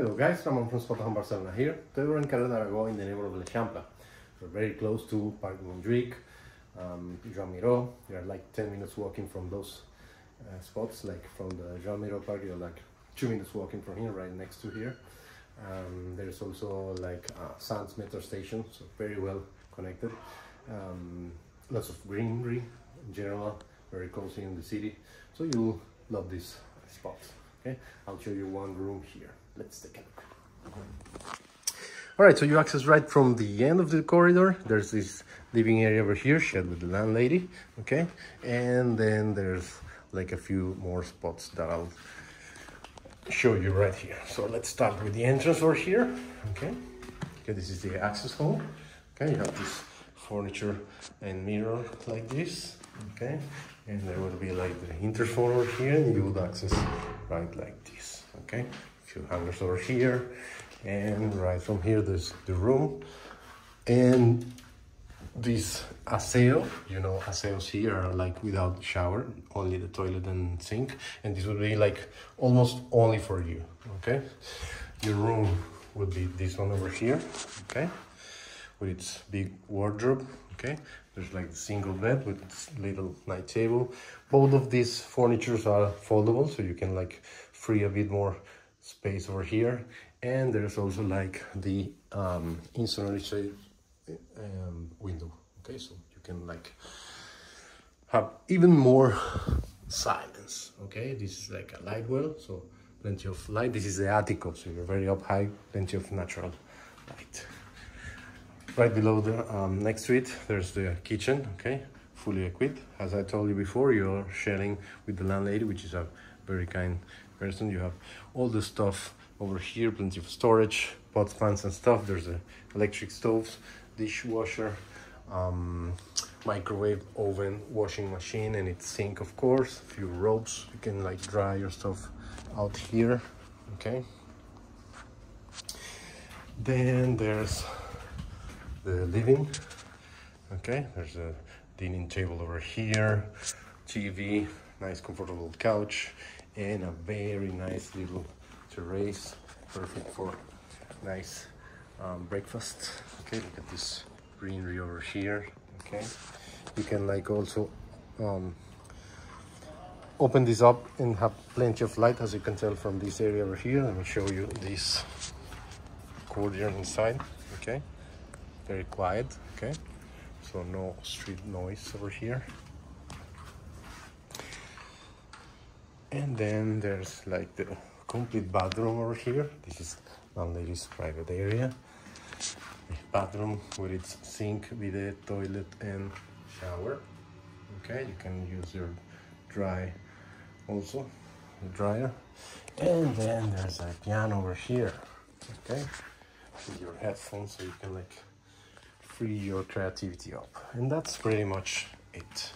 Hello guys, Ramon from Barcelona here. Today we're in Carrer d'Aragó in the neighborhood of L'Eixample. We're very close to Parc Montjuïc, um, Joan Miró. We are like 10 minutes walking from those uh, spots, like from the Joan Miró Park, you're like 2 minutes walking from here, right next to here. Um, there's also like a Sants metro station, so very well connected. Um, lots of greenery in general, very cozy in the city. So you'll love this spot. Okay, I'll show you one room here. Let's take a look. All right, so you access right from the end of the corridor. There's this living area over here, shared with the landlady. Okay, and then there's like a few more spots that I'll show you right here. So let's start with the entrance over here. Okay, okay, this is the access hall. Okay, you have this furniture and mirror like this. Okay, and there will be like the interphone over here, and you would access right like this. Okay, a few hangers over here, and right from here there's the room, and this aseo, you know, aseos here are like without shower, only the toilet and sink, and this would be like almost only for you, okay? Your room would be this one over here, okay? With its big wardrobe, okay? There's like a single bed with little night table. Both of these furnitures are foldable, so you can like free a bit more space over here. And there's also like the um, insulated um, window okay so you can like have even more silence okay this is like a light well so plenty of light this is the attic so you're very up high plenty of natural light right below the um, next to it there's the kitchen okay? Fully equipped. As i told you before you're sharing with the landlady which is a very kind person. You have all the stuff over here plenty of storage pots pans and stuff. There's a electric stoves dishwasher um, microwave oven washing machine and its sink of course. A few ropes. You can like dry your stuff out here okay? Then there's the living. Okay there's a dining table over here tv nice comfortable couch and a very nice little terrace perfect for nice um, breakfast. Okay look at this greenery over here. Okay you can like also um, open this up and have plenty of light as you can tell from this area over here. Let me show you this courtyard inside. Okay very quiet okay? So no street noise over here. And then there's like the complete bathroom over here. This is landlady's private area. Bathroom with its sink bidet toilet and shower okay? You can use your dry also dryer. And then there's a piano over here okay? With your headphones so you can like free your creativity up. And that's pretty much it